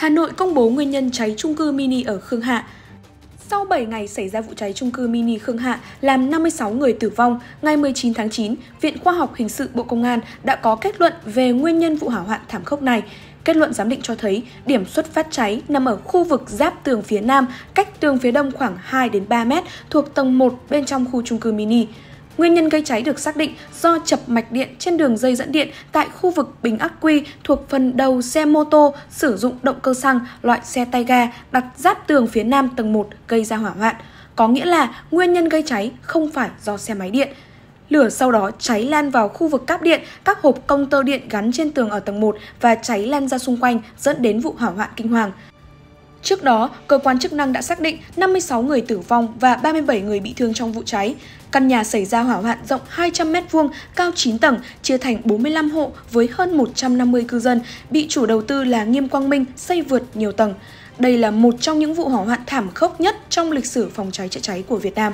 Hà Nội công bố nguyên nhân cháy trung cư mini ở Khương Hạ. Sau 7 ngày xảy ra vụ cháy trung cư mini Khương Hạ làm 56 người tử vong, ngày 19 tháng 9, Viện Khoa học Hình sự Bộ Công an đã có kết luận về nguyên nhân vụ hỏa hoạn thảm khốc này. Kết luận giám định cho thấy điểm xuất phát cháy nằm ở khu vực giáp tường phía nam, cách tường phía đông khoảng 2 đến 3 mét thuộc tầng 1 bên trong khu trung cư mini. Nguyên nhân gây cháy được xác định do chập mạch điện trên đường dây dẫn điện tại khu vực bình ắc quy thuộc phần đầu xe mô tô sử dụng động cơ xăng loại xe tay ga đặt giáp tường phía nam tầng 1 gây ra hỏa hoạn. Có nghĩa là nguyên nhân gây cháy không phải do xe máy điện. Lửa sau đó cháy lan vào khu vực cáp điện, các hộp công tơ điện gắn trên tường ở tầng 1 và cháy lan ra xung quanh dẫn đến vụ hỏa hoạn kinh hoàng. Trước đó, cơ quan chức năng đã xác định 56 người tử vong và 37 người bị thương trong vụ cháy. Căn nhà xảy ra hỏa hoạn rộng 200 m2, cao 9 tầng, chia thành 45 hộ với hơn 150 cư dân, bị chủ đầu tư là Nghiêm Quang Minh xây vượt nhiều tầng. Đây là một trong những vụ hỏa hoạn thảm khốc nhất trong lịch sử phòng cháy chữa cháy của Việt Nam.